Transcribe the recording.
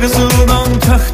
kızıldan taht